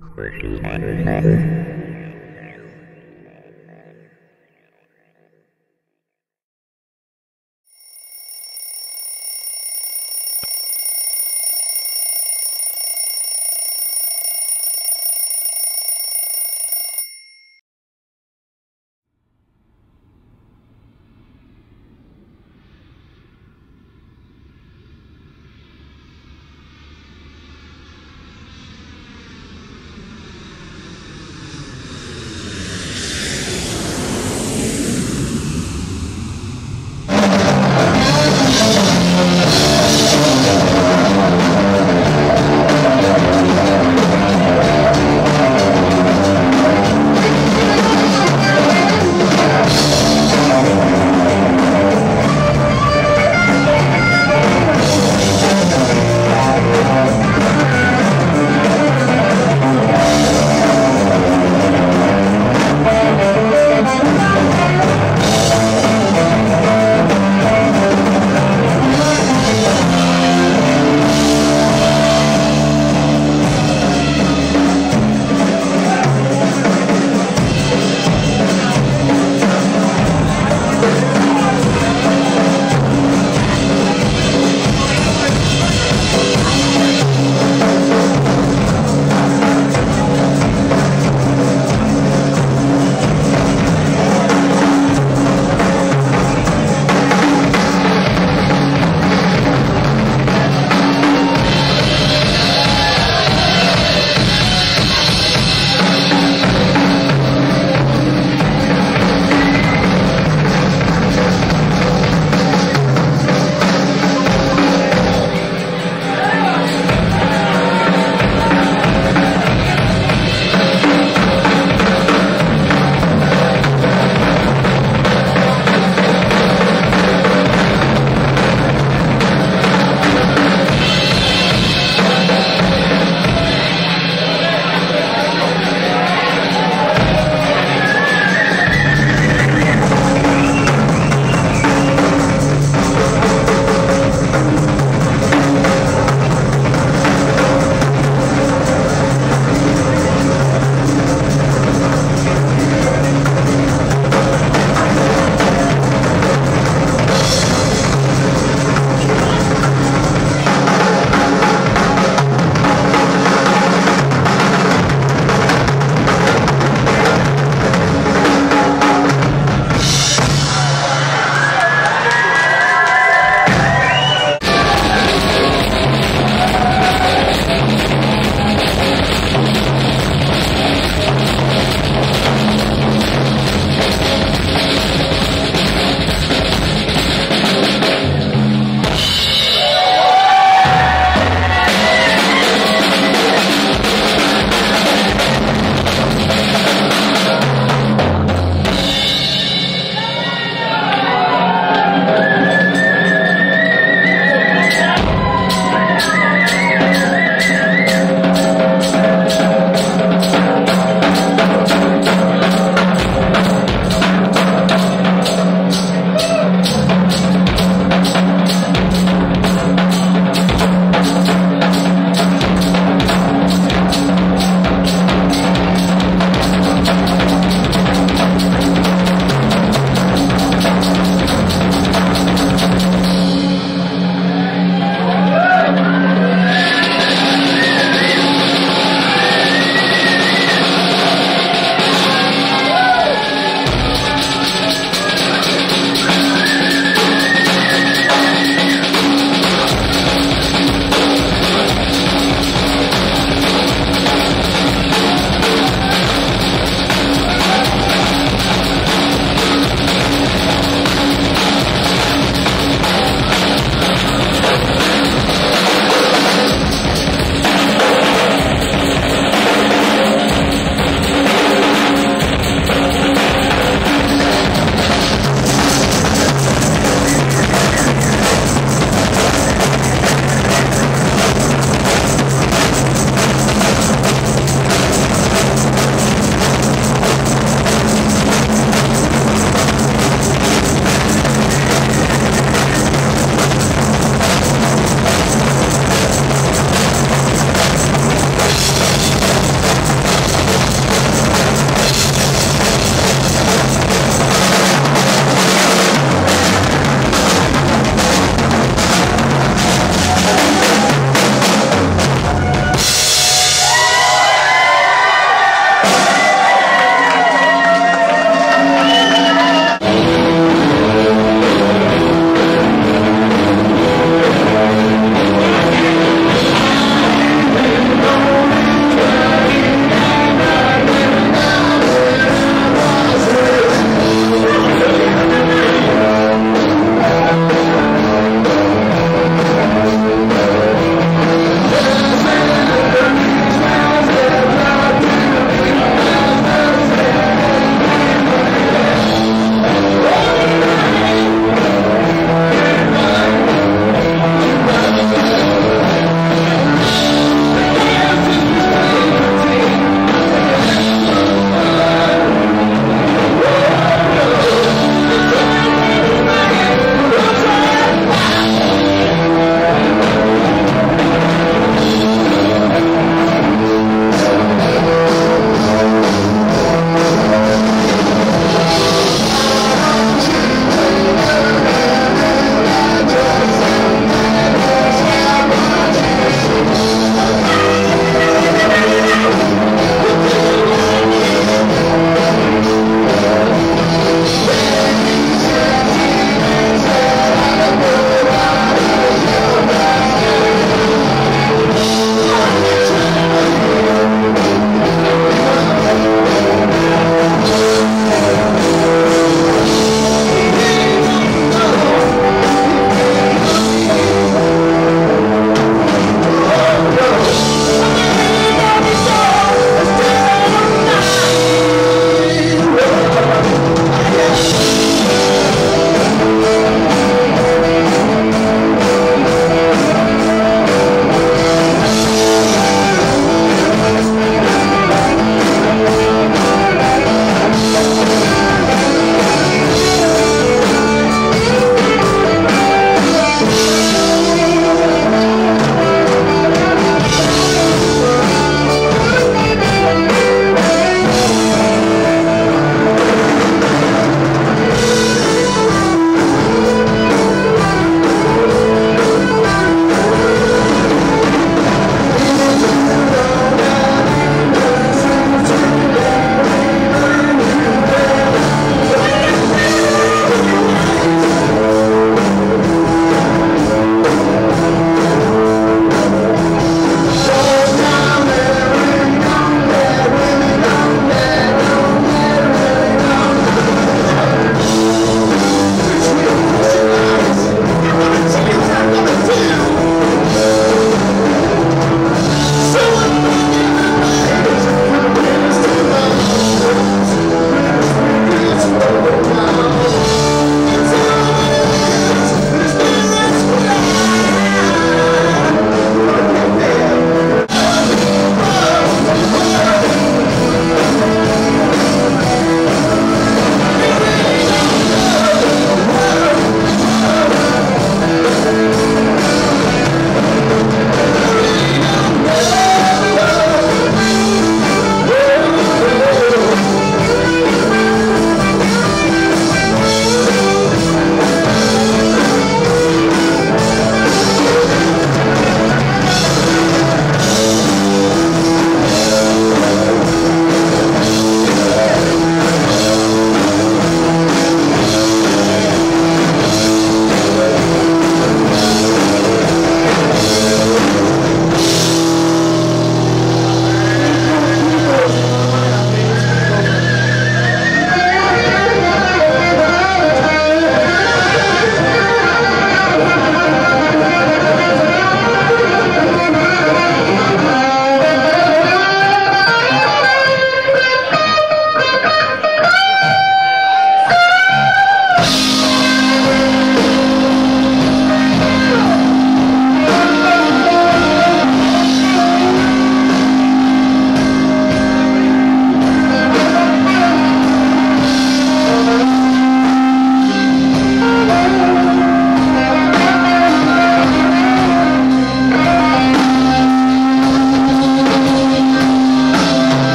Quirky